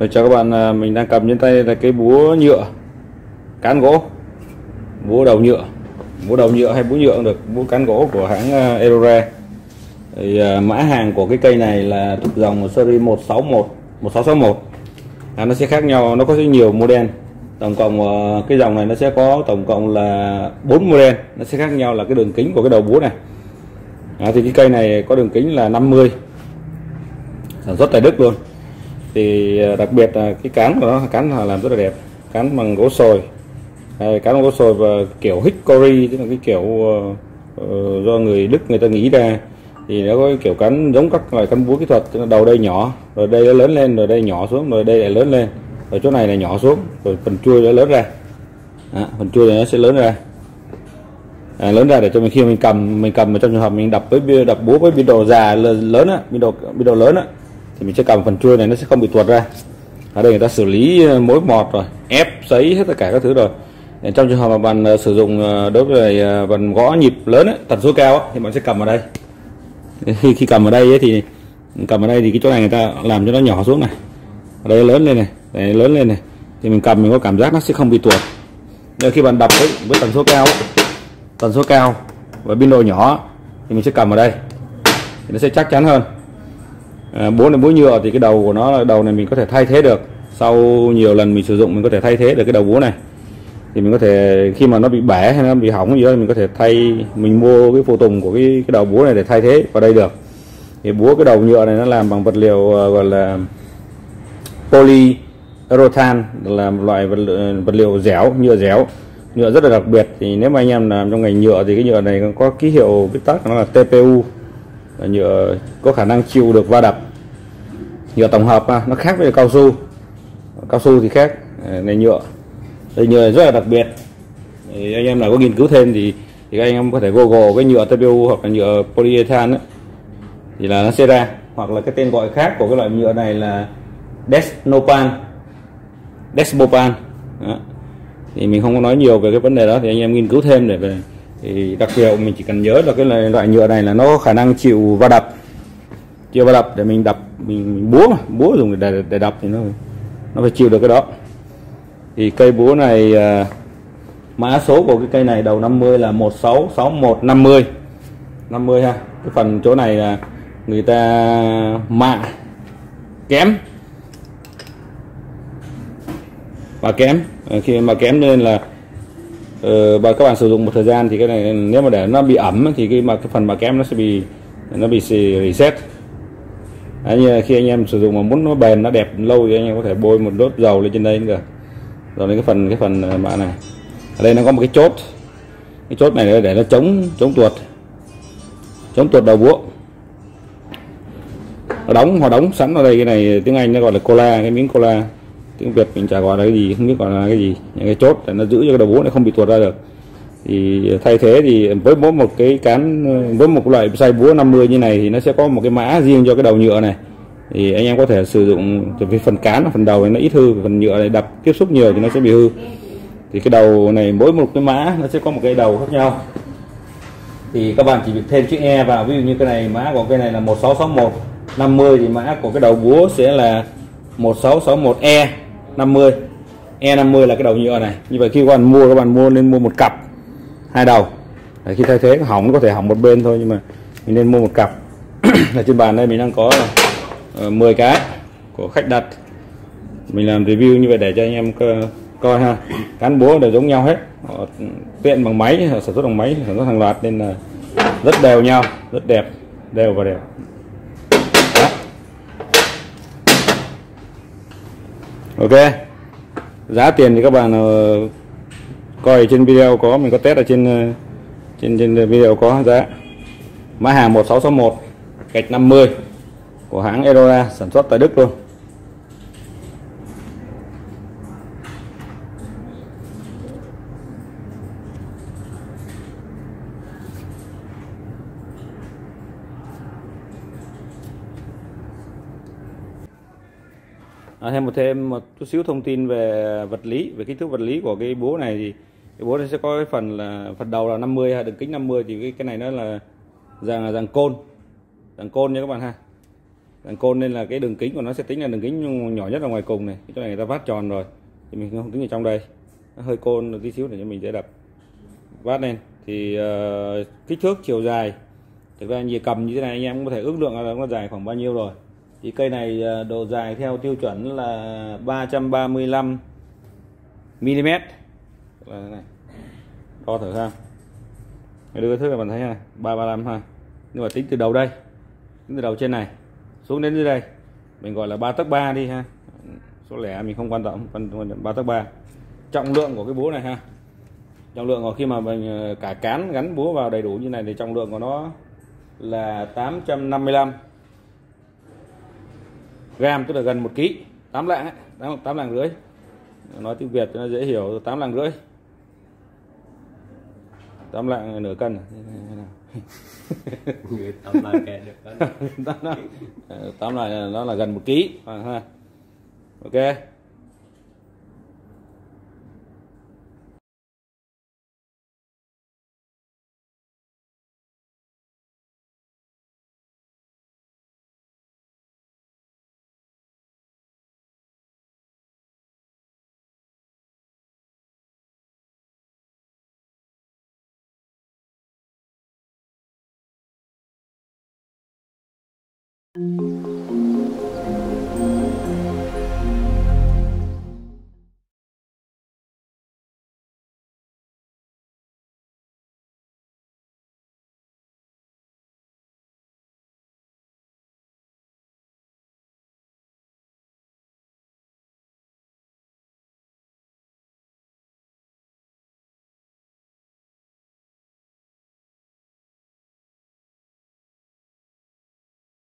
Rồi cho các bạn à, mình đang cầm trên tay là cái búa nhựa cán gỗ. Búa đầu nhựa búa đầu nhựa hay búa nhựa cũng được búa cán gỗ của hãng à, Erore. Thì uh, mã hàng của cái cây này là thuộc dòng series 161 1661 à, nó sẽ khác nhau nó có rất nhiều model tổng cộng uh, cái dòng này nó sẽ có tổng cộng là 4 model nó sẽ khác nhau là cái đường kính của cái đầu búa này. À, thì cái cây này có đường kính là 50 sản xuất tại Đức luôn thì ờ, đặc biệt là cái cán của nó cán là làm rất là đẹp. Cán bằng gỗ sồi. Cán bằng gỗ sồi và kiểu hickory tức là cái kiểu ờ, ờ, do người Đức người ta nghĩ ra. Thì nó có kiểu cán giống các loại cán búa kỹ thuật tức là đầu đây nhỏ rồi đây nó lớn lên rồi đây nhỏ xuống rồi đây lại lớn lên. Rồi chỗ này là nhỏ xuống rồi phần chuôi nó lớn ra. À, phần chuôi này nó sẽ lớn ra. À, lớn ra để cho mình khi mình cầm mình cầm mà trong trường hợp mình đập với đập búa với biên độ già lớn lớn á biên độ biên độ lớn á thì mình sẽ cầm phần chuôi này nó sẽ không bị tuột ra. Ở đây người ta xử lý ờ, mối mọt rồi ép giấy hết tất cả các thứ rồi. Trong trường hợp mà bạn ờ, sử dụng ờ, đối với bạn gõ nhịp lớn ấy, tần số cao ấy, thì bạn sẽ cầm ở đây. Khi khi cầm ở đây ấy, thì cầm ở đây thì cái chỗ này người ta làm cho nó nhỏ xuống này. Ở đây lớn lên này đây lớn lên này. Thì mình cầm mình có cảm giác nó sẽ không bị tuột. Nhưng khi bạn đập với, với tần số cao tần số cao và biên độ nhỏ thì mình sẽ cầm ở đây. Thì nó sẽ chắc chắn hơn búa này búa nhựa thì cái đầu của nó đầu này mình có thể thay thế được. Sau nhiều lần mình sử dụng mình có thể thay thế được cái đầu búa này. Thì mình có thể khi mà nó bị bẻ hay nó bị hỏng gì đó mình có thể thay mình mua cái phụ tùng của cái cái đầu búa này để thay thế vào đây được. Thì búa cái đầu nhựa này nó làm bằng vật liệu ờ, gọi là polyurethane là một loại vật, liệu- vật liệu dẻo nhựa dẻo. Nhựa rất là đặc biệt. Thì nếu mà anh em làm trong ngành nhựa thì cái nhựa này có ký hiệu viết tắt nó là TPU Ờ, nhựa có khả năng chịu được va đập. Nhựa tổng hợp mà, nó khác với cao su. Cao su thì khác à, này nhựa. Đây nhựa rất là đặc biệt. Thì anh em nào có nghiên cứu thêm thì thì các anh em có thể google cái nhựa TPU hoặc là nhựa polyethylene ấy, thì là nó sẽ ra. Hoặc là cái tên gọi khác của cái loại nhựa này là Desnopan Desbopan. đó. thì mình không có nói nhiều về cái vấn đề đó thì anh em nghiên cứu thêm để về thì đặc biệt mình chỉ cần nhớ là cái loại, loại nhựa này là nó có khả năng chịu va đập. Chịu va đập để mình đập mình, mình búa mà búa dùng để, để đập thì nó nó phải chịu được cái đó. Thì cây búa này à, mã số của cái cây này đầu 50 là 166150 50 ha. Cái phần chỗ này là người ta mạ kém. Mà kém. À, khi mà kém nên là Ờ, và các bạn sử dụng một thời gian thì cái này nếu mà để nó bị ẩm thì cái mà cái phần mà kém nó sẽ bị nó bị reset. Đấy, như là khi anh em sử dụng mà muốn nó bền nó đẹp lâu thì anh em có thể bôi một đốt dầu lên trên đây cũng được. Rồi lên cái phần cái phần ờ, mạ này. Ở đây nó có một cái chốt. Cái chốt này để- để nó chống chống tuột. Chống tuột đầu búa nó đóng họ đóng sẵn ở đây cái này tiếng anh nó gọi là cola cái miếng cola tiếng việt mình chả gọi là cái gì, không biết gọi là cái gì. Những cái chốt để nó giữ cho cái đầu búa này không bị tuột ra được. Thì thay thế thì với mỗi một cái cán, với một loại xay búa 50 như này thì nó sẽ có một cái mã riêng cho cái đầu nhựa này. Thì anh em có thể sử dụng vì phần cán và phần đầu này nó ít hư, phần nhựa này đập tiếp xúc nhiều thì nó sẽ bị hư. Thì cái đầu này mỗi một cái mã nó sẽ có một cái đầu khác nhau. Thì các bạn chỉ việc thêm chữ E vào, ví dụ như cái này, mã của cái này là 1661 50 thì mã của cái đầu búa sẽ là 1661E E 50 E50 là cái đầu nhựa này. Như vậy khi các bạn mua các bạn mua nên mua một cặp hai đầu. Đấy, khi thay thế hỏng có thể hỏng một bên thôi nhưng mà mình nên mua một cặp. Ở trên bàn đây mình đang có ờ, uh, 10 cái của khách đặt. Mình làm review như vậy để cho anh em co- coi ha. Cán búa đều giống nhau hết. Họ tiện bằng máy họ sản xuất bằng máy sản xuất hàng loạt nên là rất đều nhau rất đẹp đều và đẹp. Ok. Giá tiền thì các bạn uh, coi trên video có mình có test ở trên ờ, trên trên video có giá. Mã hàng 1661 gạch 50 của hãng Erola sản xuất tại Đức luôn. À, thêm một thêm một chút xíu thông tin về vật lý về kích thước vật lý của cái búa này thì cái búa này sẽ có cái phần là phần đầu là 50 ha đường kính 50 thì cái cái này nó là dạng dạng côn dạng côn nha các bạn ha. Dạng côn nên là cái đường kính của nó sẽ tính là đường kính nhỏ nhất ở ngoài cùng này cái chỗ này người ta vát tròn rồi thì mình không tính ở trong đây. Nó hơi côn một tí xíu để cho mình dễ đập. Vát lên thì uh, kích thước chiều dài thực ra như cầm như thế này anh em cũng có thể ước lượng là nó dài khoảng bao nhiêu rồi thì cây này à, độ dài theo tiêu chuẩn là 335 mm. Là này. Đo thử ha đưa thước là bạn thấy này 335 ha. Nhưng mà tính từ đầu đây, tính từ đầu trên này, xuống đến dưới đây, mình gọi là 3 tấc 3 đi ha. Số lẻ mình không quan trọng quan trọng 3 tấc 3 trọng lượng của cái búa này ha. Trọng lượng của khi mà mình à, cả cán gắn búa vào đầy đủ như này thì trọng lượng của nó là 855 gram tức là gần một ký 8 lạng ấy, 8, 8 lạng rưỡi. Nói tiếng Việt cho nó dễ hiểu 8 lạng rưỡi. 8 lạng nửa cân. Người tóm lại kẻ được cân. Tóm lại nó là gần một ký. À, ha. Ok Mm-hmm.